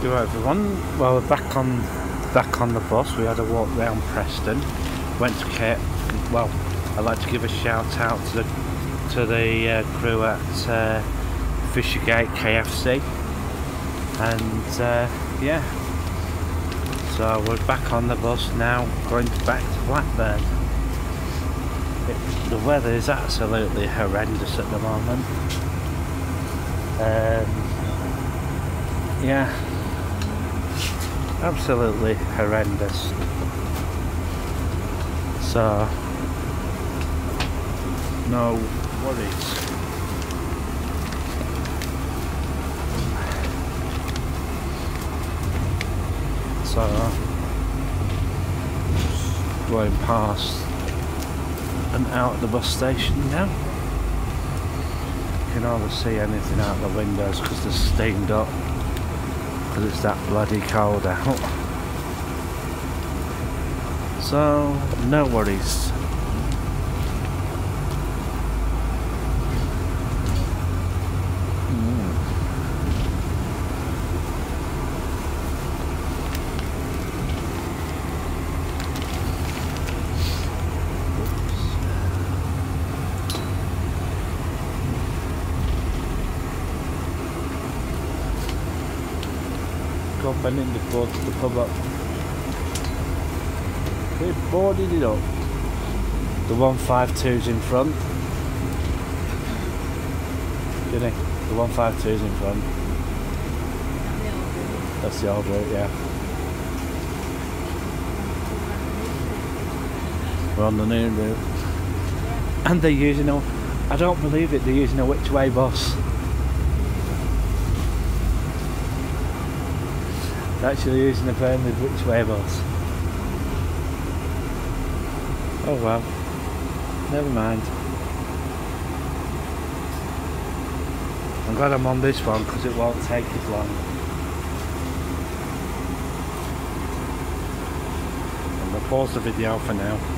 Hello everyone. Well, we're back on back on the bus. We had a walk round Preston. Went to Cape. Well, I'd like to give a shout out to the to the uh, crew at uh, Fishergate KFC. And uh, yeah, so we're back on the bus now, going back to Blackburn. It, the weather is absolutely horrendous at the moment. Um, yeah, absolutely horrendous. So, no worries. So, going past and out of the bus station now. You can hardly see anything out the windows because they're steamed up because it's that bloody cold out. So, no worries. In the the pub up. They boarded it up. The 152's in front. Didn't he? The 152's in front. That's the old route, yeah. We're on the new route. And they're using a, I don't believe it, they're using a Witchway bus. Actually using a Burnley Witchway bus. Oh well, never mind. I'm glad I'm on this one because it won't take as long. I'm going to pause the video for now.